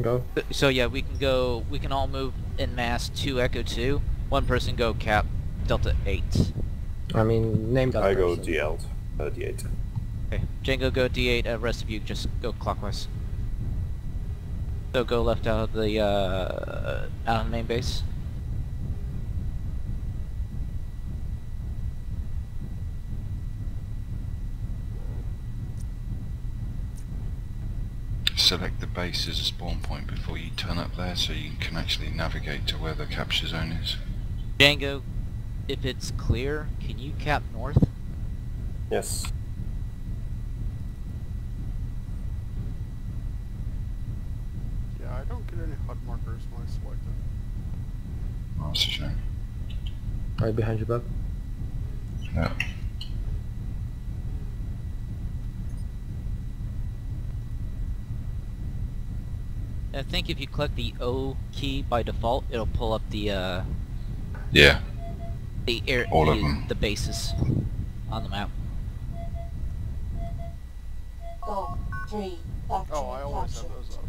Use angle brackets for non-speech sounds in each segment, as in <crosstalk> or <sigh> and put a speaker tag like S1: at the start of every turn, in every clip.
S1: Go.
S2: So yeah, we can go. We can all move in mass to Echo Two. One person go Cap Delta Eight.
S1: I mean, name that
S3: I go
S1: person.
S3: DL, uh, D8.
S2: Okay. Django go D8. Uh, rest of you just go clockwise. So go left out of the uh, out of the main base.
S4: Select the base as a spawn point before you turn up there so you can actually navigate to where the capture zone is.
S2: Django, if it's clear, can you cap north?
S3: Yes.
S5: Yeah, I don't get any HUD markers when I select it.
S4: Oh, that's a shame.
S1: Right behind you, bud.
S4: Yeah.
S2: I think if you click the O key by default, it'll pull up the uh,
S4: Yeah.
S2: the air
S4: All
S2: the,
S4: of them.
S2: the bases on the map.
S6: Goal three. Factory
S5: Oh, I always have
S6: captured.
S5: those up.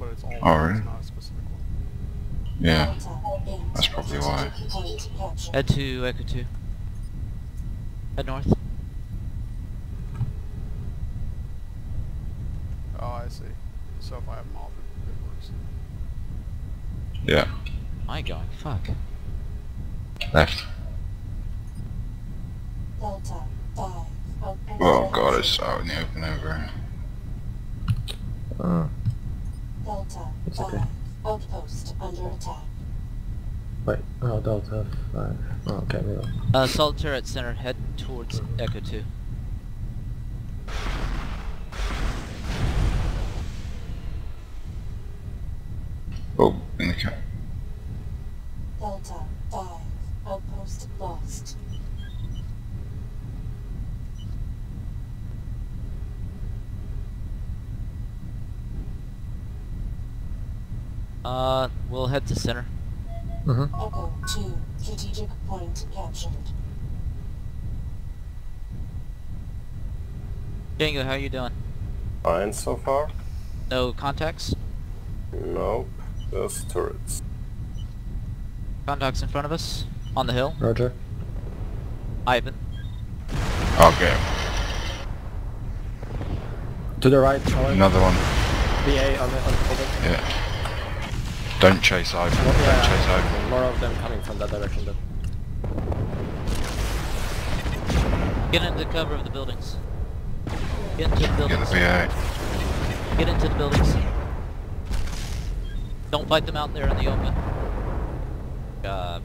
S5: But it's all one, not a specific one.
S4: Yeah. That's probably why.
S6: Strategic Point captured.
S2: Head to Echo 2. Head north.
S5: Oh, I see. So if I have them off, it, it works.
S4: Yeah.
S2: Am I going? Fuck.
S4: Left.
S6: Delta five. Outpost
S4: Oh god, it's out in the open over here.
S1: Uh,
S6: Delta
S1: It's
S6: five.
S1: okay.
S6: Outpost under attack.
S1: wait. Oh, Delta 5. Oh, okay, middle.
S2: Uh, Solitaire at center. Head towards Echo 2.
S4: Oh, in the cap.
S6: Delta five. Outpost lost.
S2: Uh, we'll head to center.
S1: Mm-hmm.
S6: Echo two. Strategic point captured.
S2: Django, how are you doing?
S3: Fine so far?
S2: No contacts?
S3: Nope. Just turrets.
S2: Contacts in front of us? On the hill?
S1: Roger.
S2: Ivan.
S4: I'll get him.
S1: To the right, Colin.
S4: Another one.
S1: BA on the, on the.
S4: Yeah. Don't chase over.
S1: Well,
S4: Don't chase Ivan.
S1: More of them coming from that direction though.
S2: Get into the cover of the buildings. Get into the
S4: Get
S2: buildings.
S4: the BA.
S2: Get into the buildings. Don't fight them out there in the open. Uh,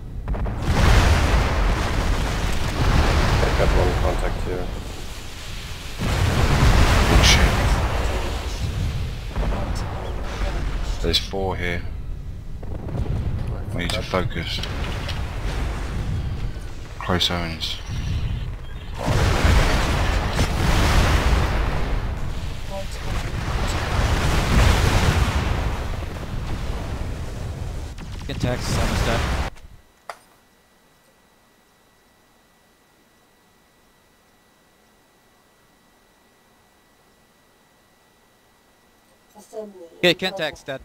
S3: I got one contact here.
S4: Bullshit.
S6: Multiple.
S4: There's four here. We need to focus. Close owens.
S6: Multiple
S2: contacts almost done.
S6: assembly.
S2: Okay, contacts dead.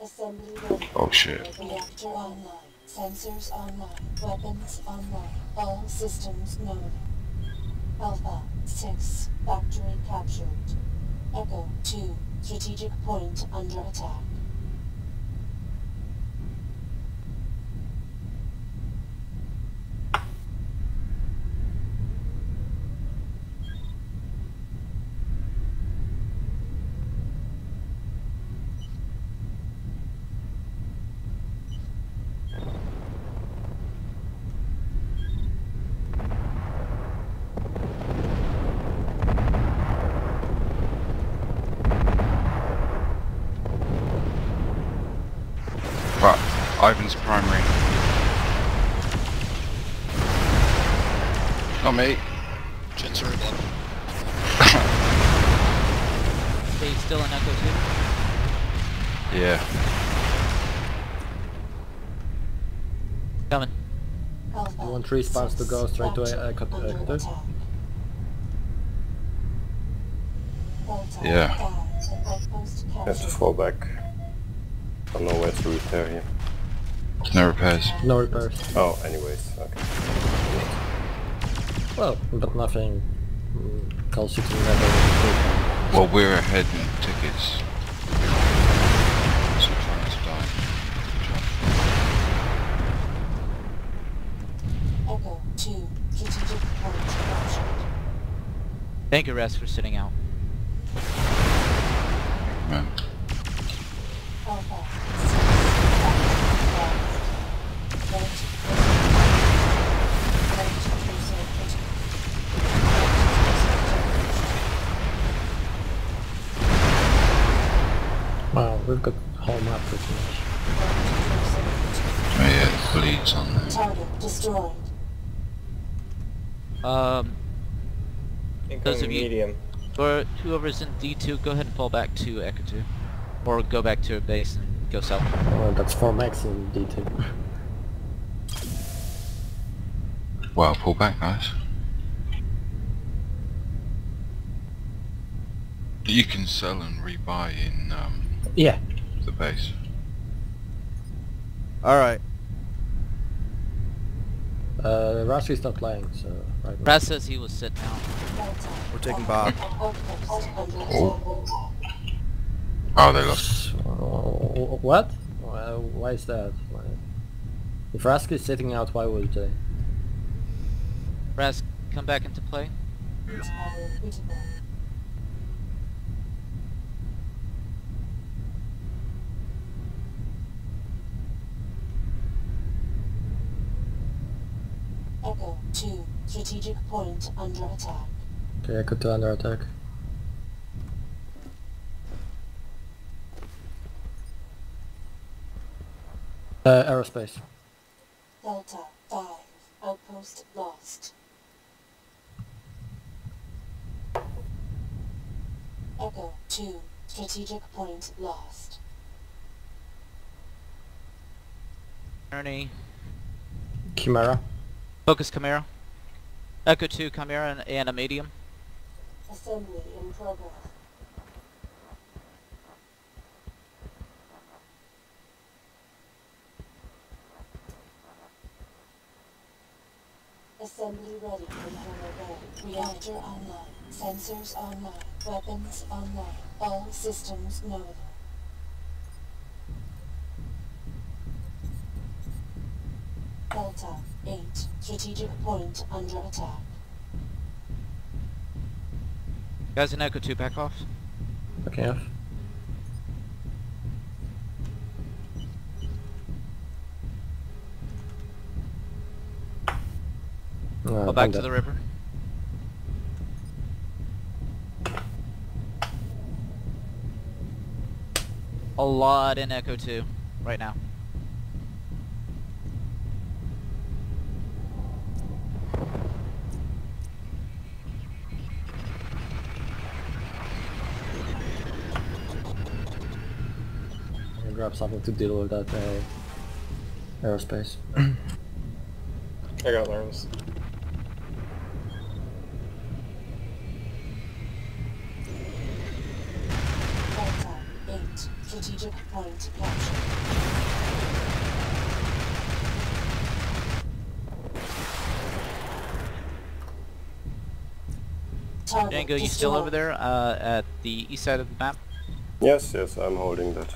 S6: Assembly ready.
S4: Oh shit.
S6: Reactor online. Sensors online. Weapons online. All systems known. Alpha 6. Factory captured. Echo 2. Strategic point under attack.
S4: But Ivan's primary. Not me.
S7: Chancery blood.
S2: They still in Echo 2?
S4: Yeah.
S2: Coming.
S6: Alpha
S1: You want three spots to go straight to
S6: factory
S1: a- a cut-
S6: under
S1: a cutter?
S6: attack. Delta
S4: Yeah.
S3: You have to fall back. I Don't know where to repair here.
S4: No repairs.
S1: No repairs.
S3: Oh, anyways, okay.
S1: Well, but nothing. Mm, Call 16 level.
S4: Well, we're ahead in tickets. So try not to die.
S6: Echo two, strategic point captured.
S2: Thank you, Res, for sitting out. Whoever's in D2, go ahead and fall back to Echo 2. Or go back to a base and go south.
S1: Well, that's 4 max in D2.
S4: Well, pull back, guys. You can sell and rebuy in um,
S1: yeah.
S4: the base.
S7: Alright.
S1: Uh, Raski's not playing, so right now.
S2: Says he was sitting out.
S7: We're taking Bob.
S4: Oh.
S6: attack.
S4: Oh, they lost.
S1: Uh, what? Why, why is that? Why? If Raski's sitting out, why would they?
S2: Raz, come back into play.
S6: Tower. Echo 2, strategic point under attack.
S1: Okay, I could do under attack. Uh, aerospace.
S6: Delta 5, outpost lost. Echo 2, strategic point lost.
S2: Ernie,
S1: Chimera.
S2: focus Chimera. Echo 2, Chimera, and, and a medium.
S6: Assembly in progress. Assembly ready for go. Reactor online. Sensors online. Weapons online. All systems nominal. Delta 8. Strategic point under attack.
S2: Guys in Echo 2, back off.
S1: Okay, off. Uh,
S2: Go back to the river. A lot in Echo 2 right now.
S1: Grab something to deal with that uh, aerospace. <clears throat>
S3: I got learns.
S6: Delta 8. Strategic point captured. Target
S2: Django, you still over there uh, at the east side of the map?
S3: Yes, yes, I'm holding that.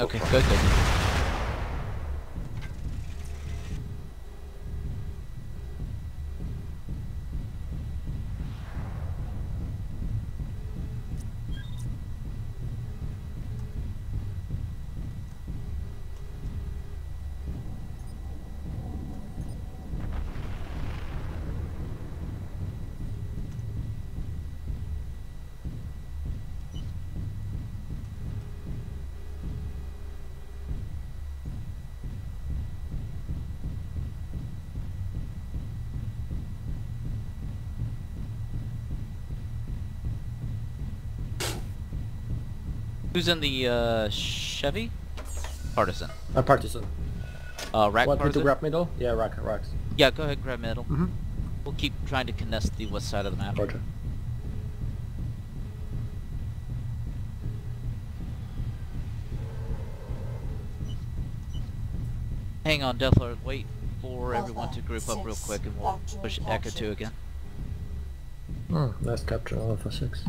S2: Okay, good, good. Who's in the uh, Chevy? Partisan.
S1: A partisan.
S2: Uh, rack
S1: What,
S2: part
S1: me to grab middle? Yeah, rack, racks.
S2: Yeah, go ahead, grab middle.
S1: Mm-hmm.
S2: We'll keep trying to contest the west side of the map.
S1: Roger.
S2: Hang on, Deathlord. Wait for everyone to group up real quick, and we'll push Echo 2 again.
S1: Hmm, nice capture, Alpha 6.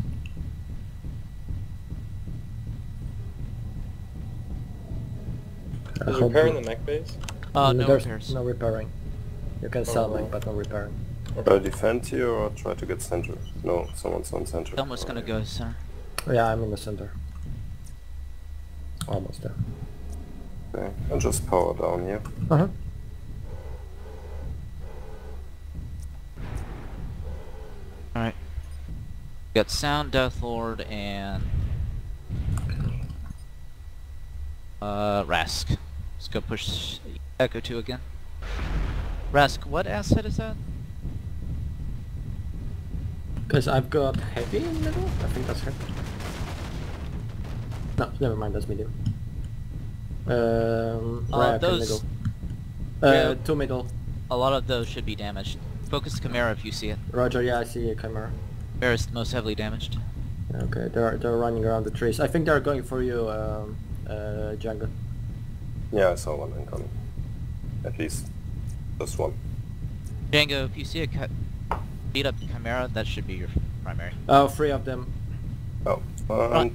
S3: Is
S1: hope
S3: repairing the mech base?
S2: Uh, no
S1: there's
S2: repairs.
S1: No repairing. You can sell
S3: Oh.
S1: mech, but no repairing.
S3: Should I defend here or try to get center? No, someone's on center.
S2: Someone's gonna go center.
S1: Yeah, I'm in the center. Almost there.
S3: Okay, I'll just power down here.
S1: Uh-huh.
S2: Alright. Got Sound, Deathlord, and... Uh, Rask. Let's go push Echo 2 again. Rask, what asset is that?
S1: Because I've got heavy in the middle? I think that's heavy. No, never mind, that's medium. Um,
S2: Uh, those-
S1: middle. Uh,
S2: Yeah.
S1: two middle.
S2: A lot of those should be damaged. Focus Chimera if you see it.
S1: Roger, yeah, I see a.
S2: Chimera is the most heavily damaged.
S1: Okay, they're they're running around the trees. I think they're going for you, um, uh, Django.
S3: Yeah, I saw one incoming. At least. Just one.
S2: Django, if you see a cut, beat up Chimera, that should be your primary.
S1: Oh, three of them.
S3: Oh, and...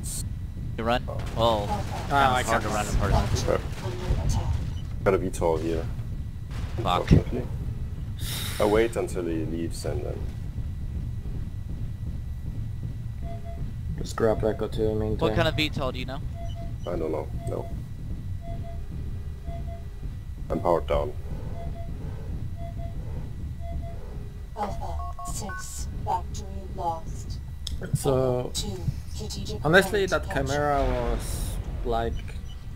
S2: You run? Well,
S6: Alpha
S1: Ah, I
S2: hard to
S1: can't.
S2: run in person.
S3: Sure.
S6: under attack.
S3: Got a here.
S2: Fuck.
S3: unfortunately. I wait until he leaves and then...
S1: Just grab Echo to maintain.
S2: What kind of VTOL do you know?
S3: I don't know. No. I'm powered down.
S6: Alpha 6 factory lost.
S1: So, honestly, that
S6: captured.
S1: Chimera was, like,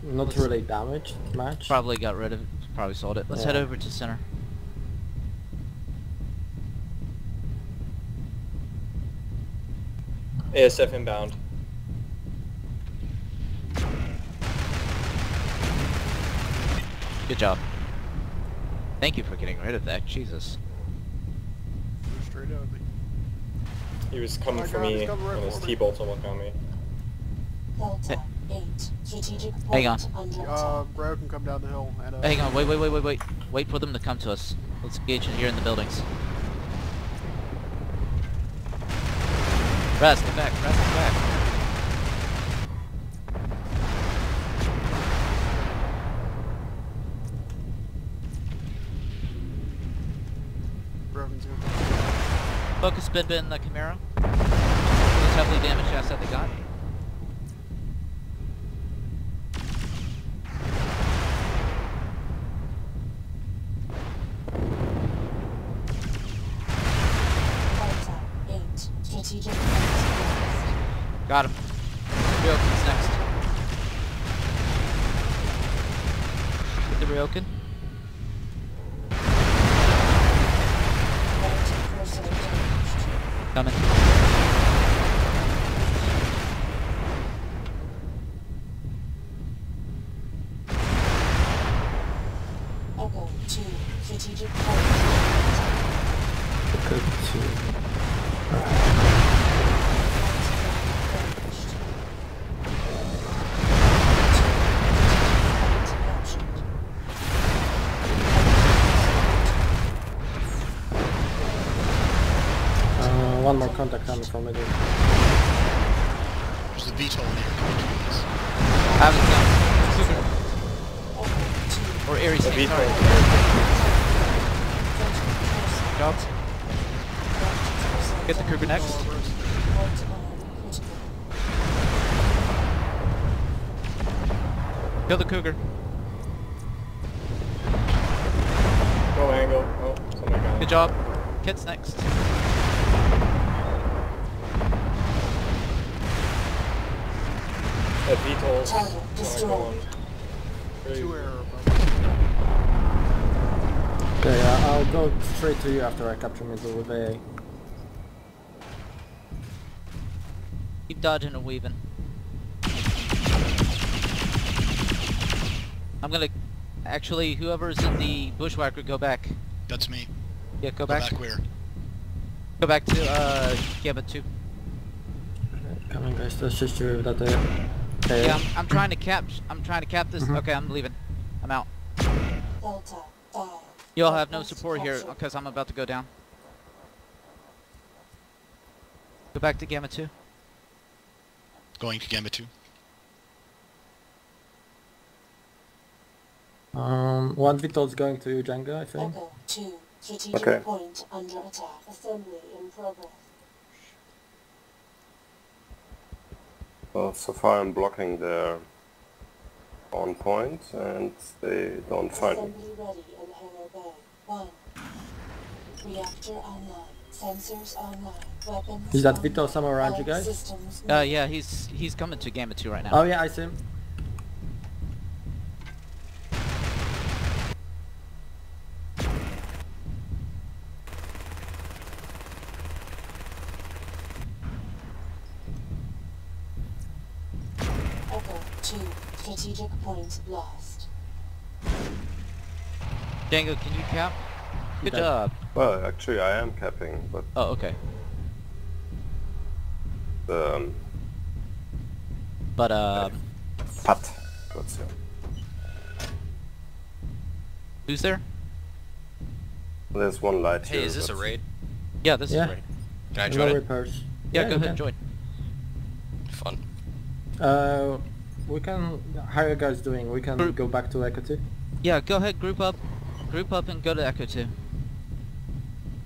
S1: not really damaged much.
S2: Probably got rid of it. Probably sold it. Let's head over to center.
S3: ASF inbound.
S2: Good job. Thank you for getting rid of that. Jesus.
S5: They're straight at me.
S3: He was
S5: Oh
S3: coming
S5: my
S3: for
S5: God,
S3: me
S5: he's coming right
S3: when his
S5: for me.
S3: T-bolt almost on me.
S6: Delta 8 strategic point
S2: Hang on.
S5: Uh,
S6: attack.
S5: Brad can come down the hill and uh,
S2: Hang on. Wait, wait, wait, wait, wait. Wait for them to come to us. Let's engage in here in the buildings. Raz, get back. Raz, get back.
S5: Broken's gonna
S2: Focus Bin Bin the Chimera. Most heavily damaged asset they got.
S6: Delta 8 strategic point lost.
S2: Got him. Ryoken's next. Get the Ryoken.
S6: Multi-person damaged.
S2: Coming.
S6: Echo 2 strategic point under attack.
S1: Echo two.
S6: Vanquished. Two captured.
S1: Uh, one more contact coming from middle.
S7: There's a VTOL in here. Can we do this?
S2: Have it down. <laughs> Or Ares
S3: A
S2: Get the Cougar next. Kill the Cougar.
S3: No angle. Oh, somebody got
S2: Good job. Kit's next.
S3: That VTOL's
S6: Target
S3: wanna go
S6: destroyed.
S5: two error.
S1: Okay, uh, I'll go straight to you after I capture middle with A.
S2: Keep dodging and weaving. I'm gonna Actually, whoever's in the bushwhacker, go back.
S7: That's me.
S2: Yeah, go
S7: Go
S2: back.
S7: back where?
S2: Go back to uh, Gambit 2.
S1: Coming guys, let's just do that there. Okay.
S2: Yeah, I'm, I'm trying to cap. I'm trying to cap this.
S1: Mhm.
S2: Okay, I'm leaving. I'm out. You'll have no support here because I'm about to go down. Go back to Gamma 2.
S7: Going to Gambit 2.
S1: Um, one VTOL's going to Django, I think.
S6: Echo 2. Strategic
S3: Okay.
S6: point under attack. Assembly in progress.
S3: Well, so far I'm blocking their on point and they don't find me.
S6: Assembly ready in Hangar Bay. 1. Reactor online. Sensors online. Weapons
S1: Is that Vito somewhere around you guys?
S2: Uh, yeah, he's he's coming to Gamma 2 right now.
S1: Oh yeah, I see him.
S6: Echo 2. Strategic point lost.
S2: Django, can you cap? Good
S1: Okay.
S2: job.
S3: Well, actually I am capping, but
S2: Oh, okay.
S3: um,
S2: But uh,
S3: Pat. What's your
S2: who's there?
S3: There's one light here.
S8: Hey, is this a raid?
S2: Yeah, this
S1: Yeah.
S2: is right.
S8: Can I join it?
S1: repairs.
S2: Yeah, go ahead,
S1: can.
S2: join.
S8: Fun.
S1: Uh, we can. How are you guys doing? We can
S2: Group.
S1: go back to Echo 2.
S2: Yeah, go ahead, group up, group up, and go to Echo 2.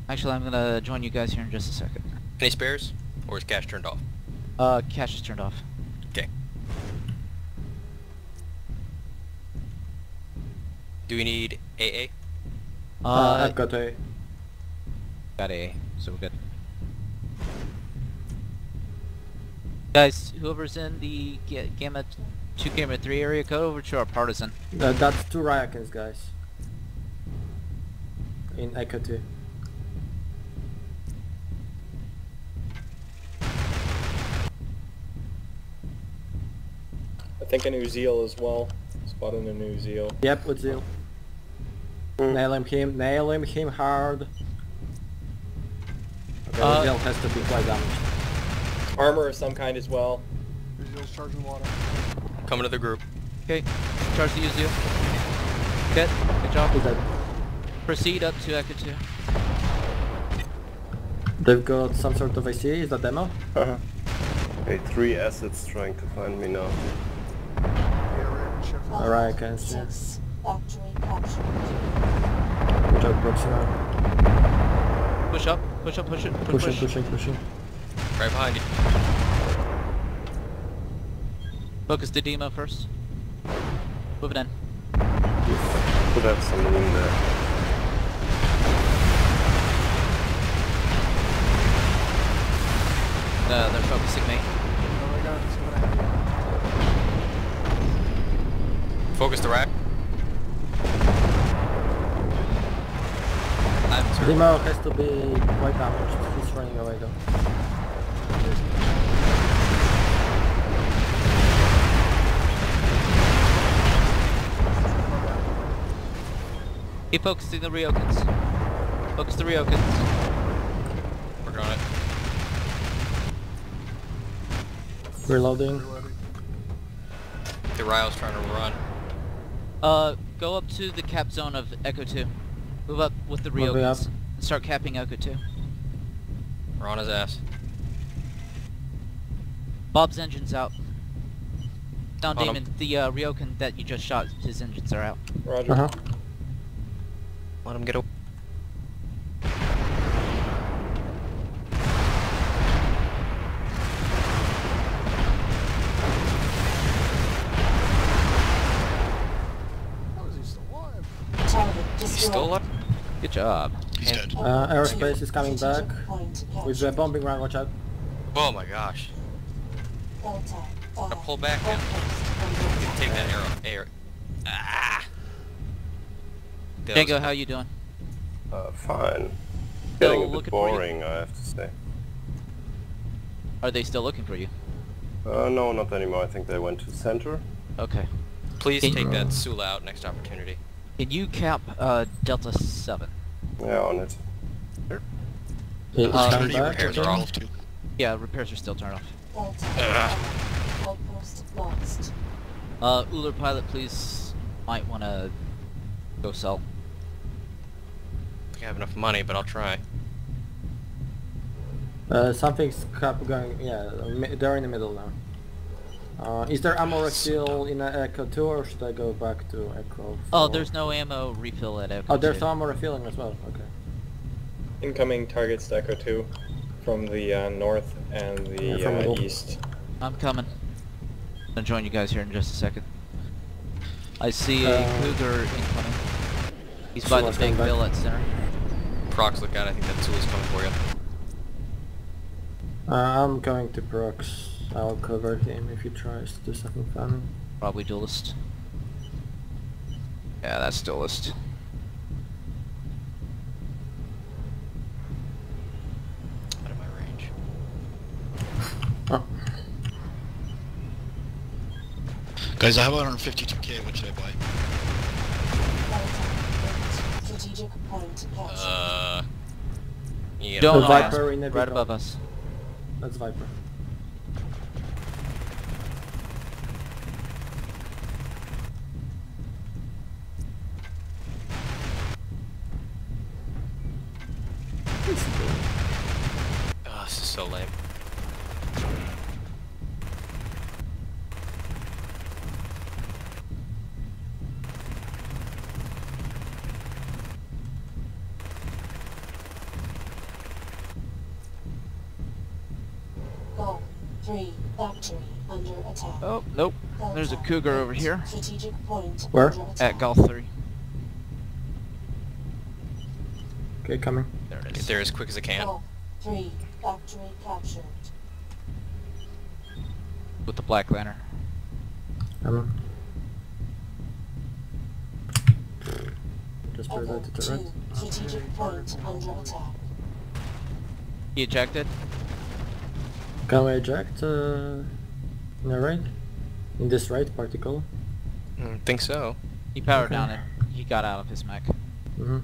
S2: Actually, I'm gonna join you guys here in just a second.
S8: Any spares? Or is cash turned off?
S2: Uh, cash is turned off.
S8: Okay. Do we need AA?
S1: Uh,
S2: Uh,
S1: I've got a.
S2: got A, so we're good. Guys, whoever's in the Ga- Gamma 2 Gamma 3 area, go over to our partisan.
S1: Uh, that's two Ryokens, guys. In Echo 2.
S9: I think a new Zeal as well. Spotting a new Zeal.
S1: Yep, with Zeal. Nail him, him, nail him, him hard. Okay,
S2: Uh,
S1: Zeal has to be quite damaged.
S9: Armor of some kind as well.
S5: Visuals charging water.
S8: Coming to the group.
S2: Okay, charge the Uzu. Good, good job.
S1: He's dead.
S2: Proceed up to Echo 2.
S1: They've got some sort of AC, is that demo?
S3: Uh-huh. Okay, three assets trying to find me now.
S5: Yeah, raid ship.
S1: Alright, guys, yeah.
S6: 6. Factory captured.
S1: Good job, Proxima.
S2: Push up, push up, push it, push,
S1: Pushing,
S2: push.
S1: pushing, pushing.
S8: Right behind you.
S2: Focus the demo first. Move it in.
S3: Could have some room there.
S2: Uh, they're focusing me.
S8: Focus the rack. I'm sorry.
S1: Demo has to be quite damaged. He's running away though.
S2: Keep focusing the Ryokens. Focus the Ryokens.
S8: Working on it.
S1: Reloading.
S5: Reloading.
S8: The Ryle's trying to run.
S2: Uh, go up to the cap zone of Echo 2. Move up with the
S1: Moving up.
S2: Ryokens. And start capping Echo 2.
S8: We're on his ass.
S2: Bob's engine's out. Down
S8: On him.
S2: The uh, Ryoken that you just shot, his engines are out.
S9: Roger.
S1: Uh huh.
S8: Let him get away.
S2: Job.
S7: He's
S2: And-
S7: dead.
S1: Uh, aerospace is coming back.
S6: Strategic point
S1: With the bombing run, watch out.
S8: Oh my gosh.
S6: Delta
S8: pull back now.
S6: Outpost under
S8: Take that arrow. Air. Ah! That
S2: Django, how you doing?
S3: Uh, fine.
S2: Still
S3: Getting a bit
S2: looking for you?
S3: boring, I have to say.
S2: Are they still looking for you?
S3: Uh, no, not anymore. I think they went to center.
S2: Okay.
S8: Please
S2: Can-
S8: take that Sulla out next opportunity.
S2: Can you cap uh, Delta 7?
S3: Yeah, on it.
S1: It's
S2: Uh,
S1: coming
S8: repairs are
S7: Golf 2.
S2: Yeah, repairs are still turned off.
S6: Delta lost.
S2: Uh, Uller pilot, please might want to go sell.
S8: I think I have enough money, but I'll try.
S1: Uh, something's kept going, yeah, they're in the middle now. Uh, is there ammo refill in uh, Echo 2 or should I go back to Echo 4?
S2: Oh, there's no ammo refill at Echo
S1: Oh, there's
S2: 2.
S1: ammo refilling as well, okay.
S9: Incoming targets to Echo 2 from the uh, north and the
S1: from
S9: uh, east.
S2: I'm coming. I'll join you guys here in just a second. I see a
S1: Uh,
S2: Cougar incoming. He's by the big
S1: coming
S2: bill at center.
S8: Prox, look out. I think that Sulla's coming for you.
S1: Uh, I'm going to Prox. I'll cover him if he tries to do something funny.
S2: Probably duelist. Yeah, that's duelist.
S8: Out of my range.
S1: Oh,
S7: Guys, I have 152k. What should I buy?
S6: Strategic point.
S8: Uh. Yeah.
S2: Don't
S1: The
S2: ask.
S1: Viper in the
S2: Right above us.
S1: that's Viper.
S8: Oh, this is so lame.
S6: Golf three. Factory under attack.
S2: Oh, nope. There's a Cougar over here.
S6: Strategic point
S1: Where?
S6: under.
S2: At Golf 3.
S1: Okay, coming.
S2: There it
S8: Get there as quick as I can.
S6: Golf three. Factory captured.
S2: With the Black Lantern.
S1: Ammo. Just
S6: Echo
S1: reload the turret.
S6: Strategic point under attack.
S2: He ejected.
S1: Can we eject uh, in the right? In this right particle?
S8: Mm, think so.
S2: He powered
S1: Okay.
S2: down it. he got out of his mech.
S1: Mm-hmm.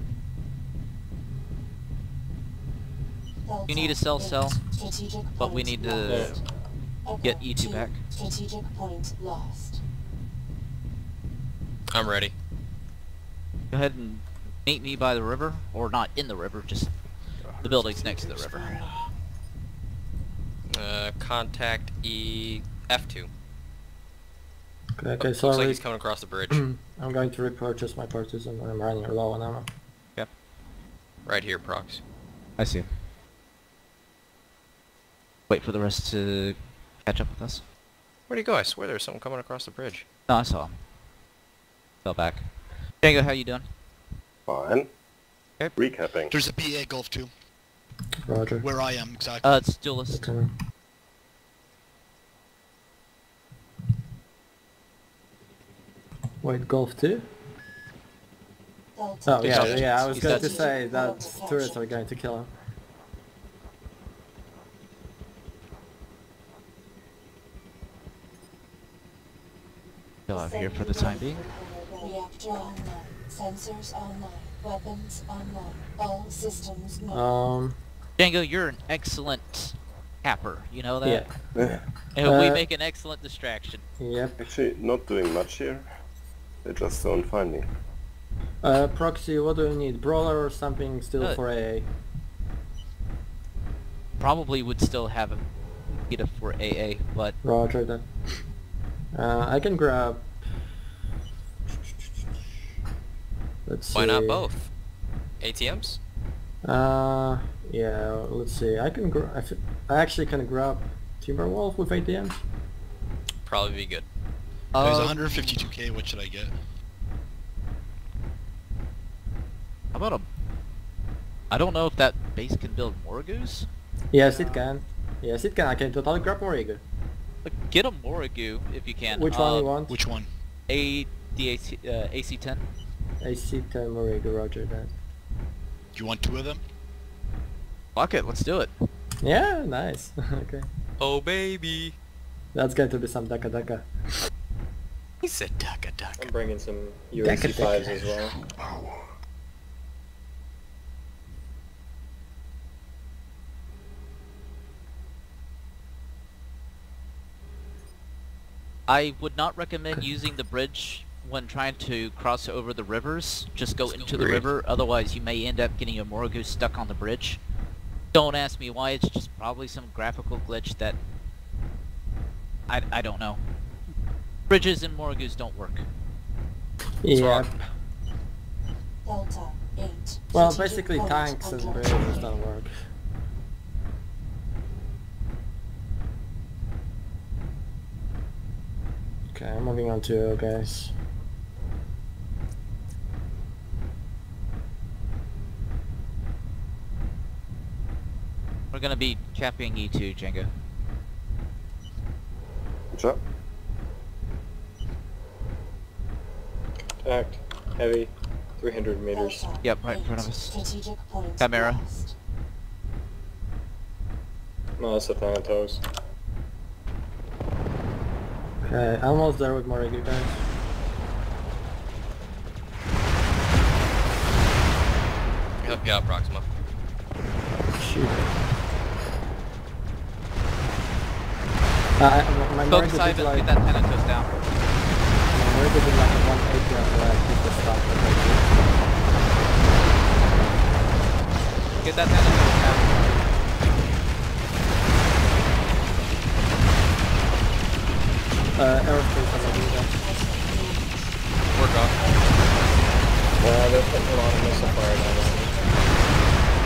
S2: You need a cell
S6: cell,
S2: but we need to get E2
S6: two.
S2: back.
S6: Strategic point lost.
S8: I'm ready.
S2: Go ahead and meet me by the river, or not in the river, just the buildings next to the river.
S8: Uh, contact E F2.
S1: Okay, okay,
S8: Looks
S1: sorry.
S8: like he's coming across the bridge. <clears throat>
S1: I'm going to repurchase my partisan. I'm running low on ammo. Yep.
S8: Right here, Prox.
S2: I see. Wait for the rest to catch up with us.
S8: Where'd he go? I swear there's someone coming across the bridge.
S2: No, I saw him. Fell back. Django, how you doing?
S3: Fine.
S2: Okay.
S3: Recapping.
S7: There's a BA Golf 2.
S1: Roger.
S7: Where I am, exactly.
S2: Uh, it's duelist.
S1: Coming. Wait, Golf 2?
S6: Delta
S1: Oh, yeah, yeah, I was
S2: He's
S1: going to say that turrets are going to kill him.
S2: Still out here for the time being.
S6: Reactor online. Sensors online. Weapons online. All systems no.
S1: Um,
S2: Django, you're an excellent capper. You know that?
S1: yeah.
S2: And we
S1: Uh,
S2: make an excellent distraction.
S1: Yep.
S3: Actually, not doing much here. They just don't find me.
S1: Uh, proxy, what do you need? Brawler or something still
S2: Uh,
S1: for AA?
S2: Probably would still have a Vita for AA, but
S1: Roger then. Uh, I can grab... Let's
S8: Why not both? ATMs?
S1: Uh, yeah, let's see. I can gra- I, f- I actually can grab Timberwolf with ATMs.
S8: Probably be good.
S7: There's
S2: uh,
S7: 152k. What should I get?
S2: how about a? I don't know if that base can build Morgus.
S1: Yes, it can. Yes, it can. I can totally grab Morigo.
S2: Like, get a Morigu if you can.
S1: Which one
S2: uh,
S1: you want?
S7: Which one?
S2: A DAC uh, AC10.
S1: AC10 Morigo, roger that.
S7: You want two of them?
S2: Fuck it, let's do it.
S1: Yeah, nice. <laughs> okay.
S8: Oh baby.
S1: That's going to be some Daka Daka.
S8: He said duck a duck.
S9: I'm bringing some
S1: Dakka
S9: UAC fives as well.
S2: I would not recommend using the bridge when trying to cross over the rivers. Just go into the river, otherwise you may end up getting your Morgu stuck on the bridge. Don't ask me why, it's just probably some graphical glitch that... I, I don't know. Bridges and Morgus don't work.
S1: Yeah.
S6: Delta 8.
S1: Well,
S6: Strategic
S1: basically tanks and
S6: unlocked.
S1: bridges don't work. Okay, I'm moving on to you guys.
S2: We're gonna be capping E2, Django.
S3: What's Sure.
S9: Attacked. Heavy. 300 meters.
S2: Yep, right in front of us.
S6: Strategic point
S2: Chimera.
S6: lost.
S9: No, that's the Thanatos.
S1: Okay, almost there with Morrigu guys.
S8: Help you out, Proxima.
S1: Shoot. Uh, I- my
S2: Focus
S1: Morrigu
S2: Ivan,
S1: did
S2: get that Thanatos down.
S1: My Morrigu did like a 180 on the keep the stop.
S2: Get that Thanatos down.
S1: Uh, aerospace on the guys.
S8: Work on.
S9: Well, they're putting a lot of missile fire down on me.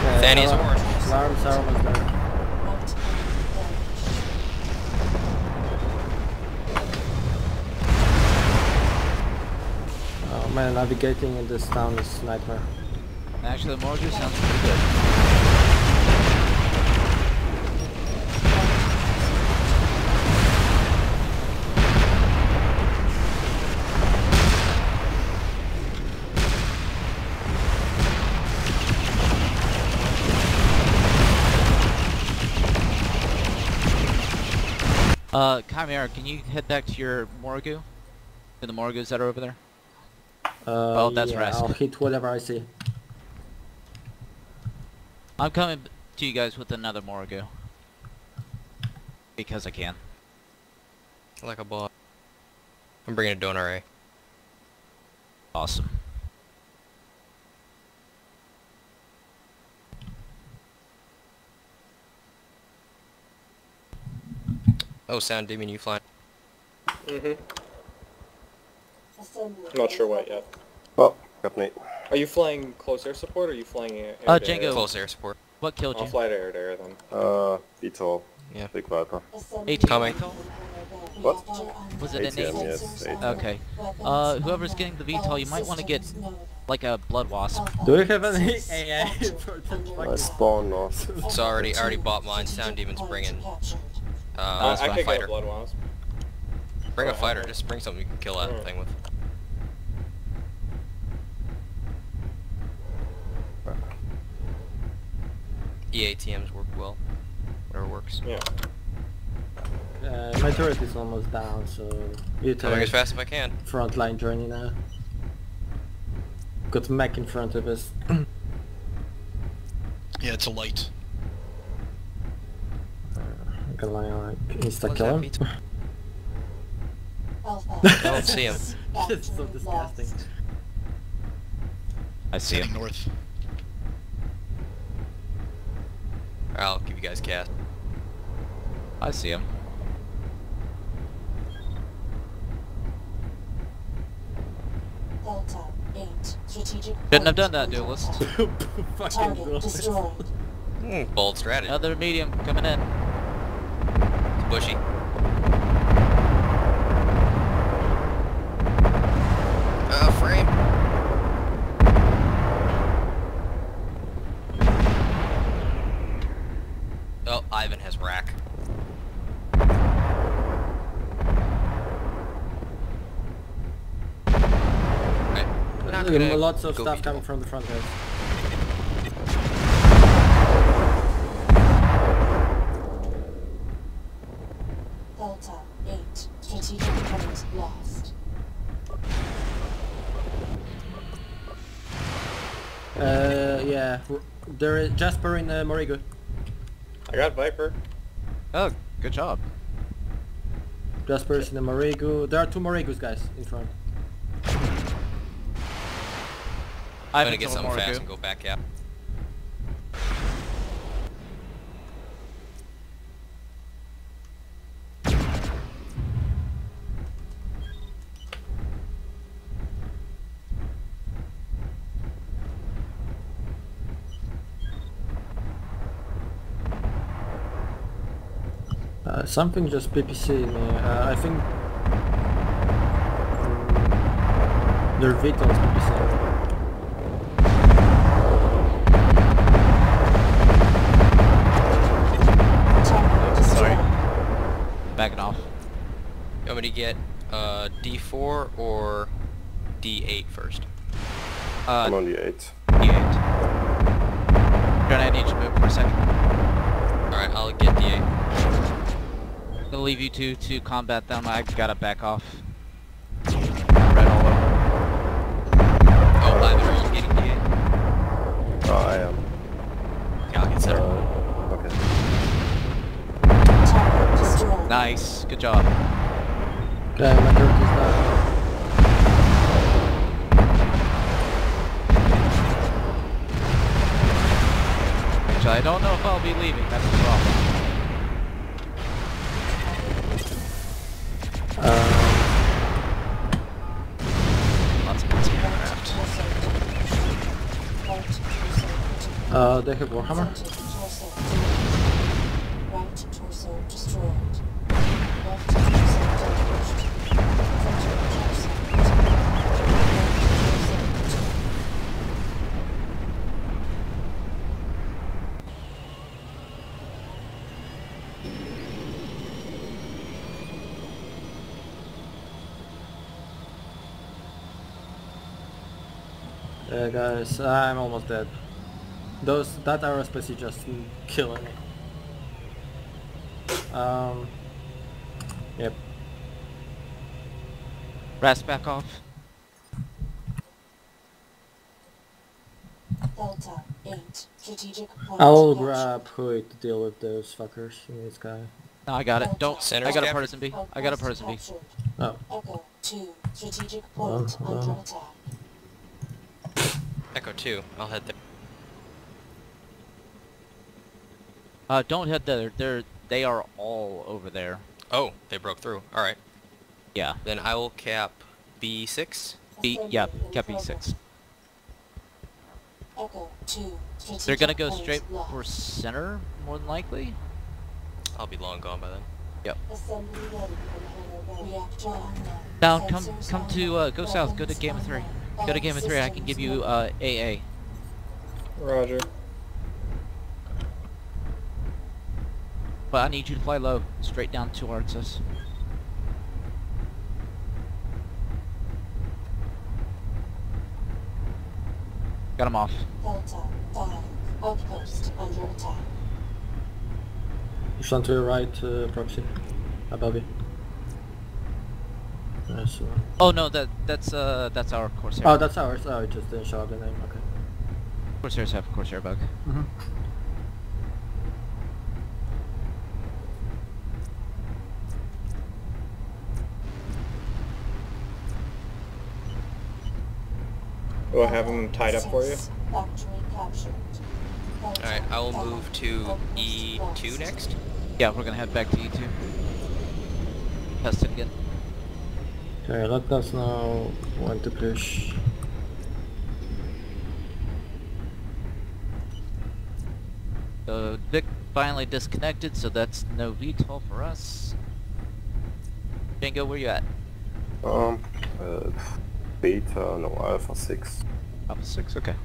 S1: Okay,
S8: Fanny's
S1: alarm-
S8: orange.
S1: Alarms are almost there. Man, navigating in this town is nightmare.
S2: Actually, Morgu sounds pretty good. Uh, Chimera, can you head back to your Morgu? To the Morgus that are over there?
S1: Uh,
S2: Well, that's
S1: yeah,
S2: rest.
S1: I'll hit whatever I see.
S2: I'm coming to you guys with another Morgu. Because I can.
S8: Like a bot. I'm bringing a donor array.
S2: Awesome.
S8: Oh, sound demon, you flying?
S9: Mm-hmm.
S6: Assembly.
S9: Not sure what yet.
S3: Oh, got me.
S9: Are you flying close air support or are you flying air,
S2: Uh,
S9: air to
S2: Django.
S9: air?
S8: Close air support.
S2: What killed
S9: I'll
S2: you?
S9: fly to air to air then.
S3: Uh, VTOL.
S8: Yeah.
S3: Big Viper.
S6: Assembly.
S2: AT
S8: Coming.
S3: What?
S2: Was it an
S3: ATM, yes. ATM.
S2: Okay. Uh, whoever's getting the VTOL, you might want to get like a blood wasp.
S1: Do we have any AI <laughs> for the
S3: I spawn north.
S8: So I already, I already bought mine. Sound demon's bringing.
S9: Uh,
S8: Uh,
S2: that's
S9: I
S2: my
S9: could get
S8: fighter.
S9: a blood wasp.
S8: Bring a fighter.
S9: okay.
S8: Just bring something you can kill that
S9: Alright.
S8: thing with. EATMs work well. Whatever works.
S9: Yeah.
S1: Uh, my turret is almost down, so you
S8: Coming as fast as I can.
S1: frontline journey now. Got mech in front of us. <clears throat>
S7: Yeah, it's a light.
S1: I'm gonna like insta
S8: What's
S1: kill
S8: that,
S1: him. <laughs>
S6: I
S8: don't see him. <laughs>
S1: It's so disgusting.
S2: I see him.
S7: north.
S8: I'll give you guys cast.
S2: I see him.
S6: Delta 8. Strategic
S2: Shouldn't have done that, duelist. <laughs>
S1: Fucking
S6: Target
S1: duelist.
S6: destroyed.
S8: Hmm, bold strategy.
S2: Another medium coming in.
S8: It's bushy. Uh, frame. front
S1: lots of stuff coming from the front, guys.
S6: Delta 8, strategic point lost.
S1: Uh, yeah. There is Jasper in uh, Morigo.
S9: I got Viper.
S2: Oh, good job.
S1: Jasper's in the Morigo. There are two Morigos, guys, in front.
S8: I'm gonna get something fast and go back out.
S1: Uh, something just PPC me. Uh, I think mm, their Vito's PPC.
S2: Backing off.
S8: You want me to get uh, D4 or D8 first?
S2: Uh,
S3: I'm on the 8.
S2: D8. Johnny, I need you to move for a second.
S8: Alright, I'll get D8.
S2: I'm gonna leave you two to combat them. I gotta back off. Red all over.
S8: Oh, Ivan, are you getting D8?
S3: Oh, I am.
S2: Nice. Good job.
S1: Okay, my turret is down.
S2: Actually, I don't know if I'll be leaving. That's the problem.
S1: Uh,
S2: Lots of anti-aircraft.
S6: Right torso
S1: uh, they have Warhammer.
S6: Right torso destroyed. Left torso damaged. Center torso destroyed. Right torso destroyed.
S1: Yeah, guys, I'm almost dead. Those that aerospace is just killing me. Um. Yep.
S2: Ras, back off.
S6: Delta 8. Strategic point
S1: I'll grab Hui to deal with those fuckers in this guy.
S2: No, I got it. Don't.
S8: Center's
S2: I got a partisan B. I got a partisan B.
S1: Oh.
S6: Echo 2. Strategic
S1: Well,
S6: point under attack.
S8: Echo 2, I'll head there.
S2: Uh, don't head there. They're they are all over there.
S8: Oh, they broke through. Alright.
S2: Yeah.
S8: Then I will cap B6.
S2: B, yeah, cap B6.
S6: Echo 2.
S2: They're gonna go straight
S6: locked.
S2: for center, more than likely.
S8: I'll be long gone by then.
S6: Assembly ready for Reactor online.
S2: Down. Come. Come to. Uh, go south. Go to
S6: Weapons
S2: Gamma Three.
S6: online.
S2: Go to Gamma Three. I can give you uh AA.
S9: Roger.
S2: But I need you to fly low, straight down towards us. Got him off.
S6: Delta 5. Outpost under attack.
S1: Push on to your right, uh, proxy. Above you. Yes, uh,
S2: Oh no, that that's uh that's our Corsair.
S1: oh, that's ours. Oh, it just didn't show up the name. Okay.
S2: Corsairs have Corsair bug.
S1: Mm-hmm.
S9: Do I have them tied up for you?
S6: Six. Factory captured. Delta
S8: Alright, I will move to E2 next.
S2: Yeah, we're gonna head back to E2. Test it again.
S1: Okay, let us know when to push.
S2: So Vic finally disconnected, so that's no VTOL for us. Django, where you at?
S3: Um, uh, beta, no, alpha 6.
S2: Alpha 6, okay.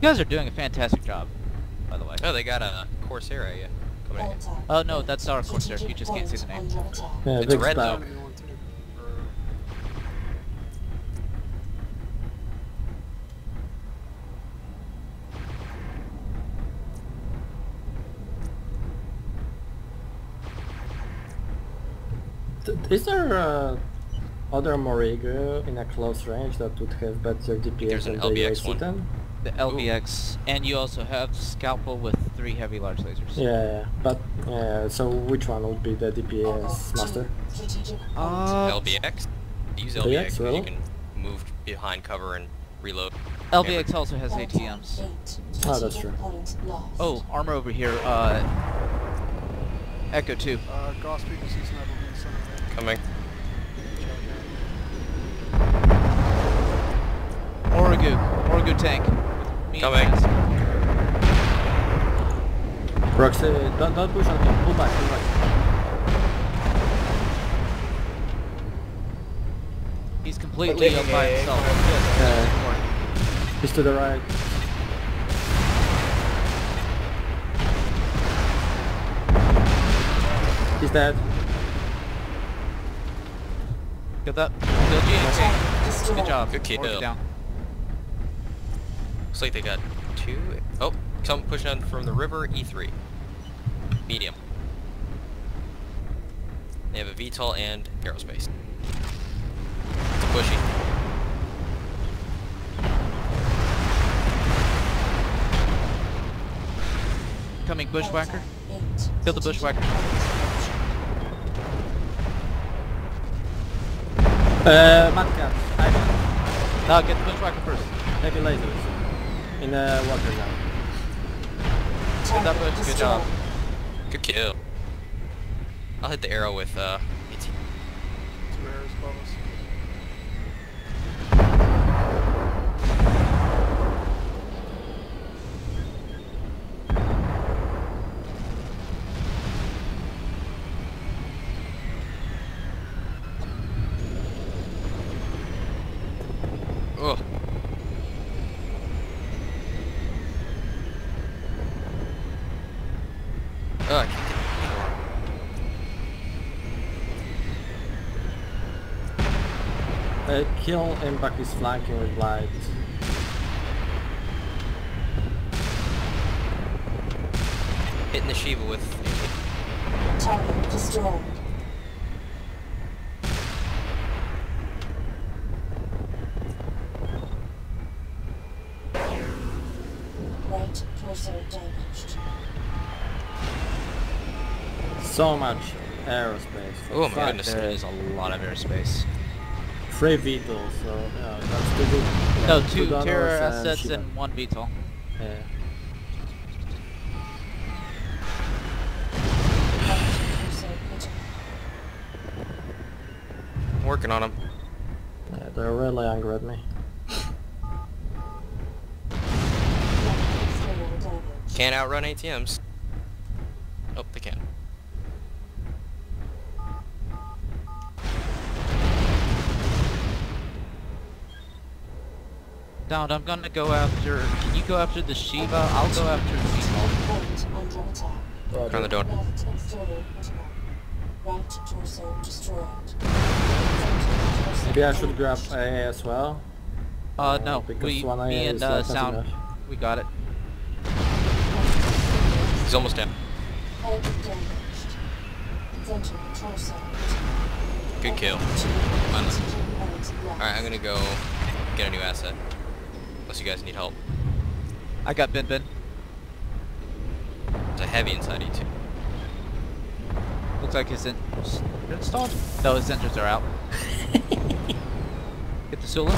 S2: You guys are doing a fantastic job, by the way.
S8: Oh, they got a Corsair at you. Coming at you.
S6: Delta
S2: Oh no,
S6: eight.
S2: that's our Corsair, you just can't see the name.
S1: Yeah,
S8: It's
S1: Vic's
S8: red,
S1: back.
S8: though.
S1: Is there uh, other Morigo in a close range that would have better DPS
S8: There's
S1: than
S8: an
S1: the
S8: LBX one.
S1: UAC-10?
S2: The LBX, and you also have Scalpel with three heavy large lasers.
S1: Yeah, yeah. But yeah. So which one would be the DPS master?
S6: Strategic.
S2: Uh,
S8: LBX. Use
S1: LBX,
S8: LBX
S1: really?
S8: you can move behind cover and reload.
S2: LBX also has ATMs.
S6: eight.
S1: Oh, that's true.
S2: Oh, armor over here. Uh, Echo 2.
S5: Uh, Gauss PPC sniper in the center.
S8: Coming.
S2: Origu. Origu tank. Me
S8: Coming.
S2: Mask.
S1: Roxy, don't, don't push on him. Pull back, pull back.
S2: He's completely
S9: taking
S2: up by himself.
S1: Yeah. He's to the right. He's dead.
S2: Get that? Kill GNK.
S6: Destroyed.
S2: Good job.
S8: Good kill.
S2: Down.
S8: Looks like they got two. Oh, some pushing on from the river. E3. Medium. They have a VTOL and aerospace. It's pushy.
S2: Coming bushwhacker.
S6: Eight.
S2: Kill the bushwhacker.
S1: Uh, Madcap. Ivan.
S2: No, get the bushwhacker first.
S1: Heavy lasers. In the water now.
S2: Get. Good job.
S8: Good kill. I'll hit the arrow with uh. AT.
S5: Two arrows above us.
S8: Ugh. Ugh, I can't
S1: Uh, kill him back his flanking with light.
S8: Hitting the Shiva with.
S6: Target destroyed. Right torso damaged.
S1: So much aerospace.
S8: Oh my goodness.
S2: There is a lot of airspace.
S1: Three vehicles, so yeah, that's too good. Yeah,
S2: No,
S1: two
S2: two terror assets
S1: Shiva.
S2: and one VTOL.
S1: Yeah.
S6: Right torso critical.
S8: I'm working on him.
S1: yeah, they're really angry at me.
S6: Left external damage.
S8: Can't outrun ATMs. Oh, they can.
S2: Down, I'm gonna go after. Can you go after the Shiva? I'll go after the VTOL.
S6: Point under attack.
S8: Work on the door.
S6: Left external critical. Right torso destroyed. Center torso
S1: Maybe I should grab
S6: damaged.
S1: AA as well.
S2: Uh, no.
S1: because
S2: We,
S1: one
S2: me
S1: AA
S2: and
S1: is
S2: uh, Sound,
S1: enough.
S2: we got it.
S8: He's almost down.
S6: Head damaged. Center torso critical.
S8: Good kill. Alright, I'm gonna go get a new asset. Unless you guys need help.
S2: I got Bin Bin.
S8: There's a heavy inside E2.
S2: Looks like his in they're installed. No, his engines are out. <laughs> Get the
S6: Sulla.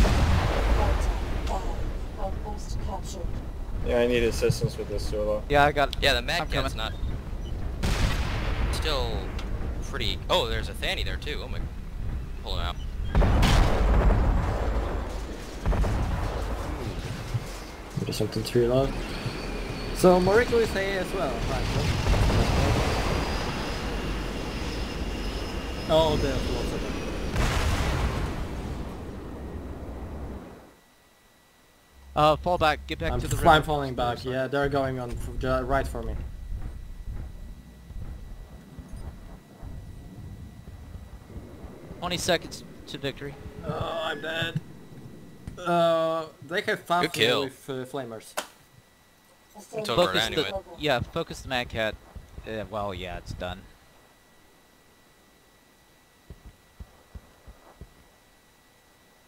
S9: Yeah, I need assistance with this solo.
S2: Yeah, I got it.
S8: Yeah, the
S2: I'm
S8: Mad Cat's not... Still pretty... Oh, there's a Fanny there too. Oh my... Pull him out.
S1: Maybe something to reload. So Moriko is AA as well. Oh, there's lots of them.
S2: Uh, fall back. Get back
S1: I'm
S2: to the river.
S1: falling back. Yeah, they're going on right for me.
S2: Twenty seconds to victory.
S1: Oh, I'm dead. Uh, they have fast
S8: kill.
S1: with uh, flamers.
S8: It's over
S2: Focus
S8: anyway.
S2: the yeah. Focus the Mad Cat. Uh, well, yeah, it's done.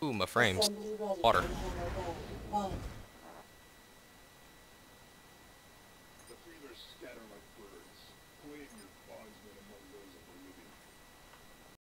S8: Ooh, my frames.
S6: Assembly ready
S8: Water.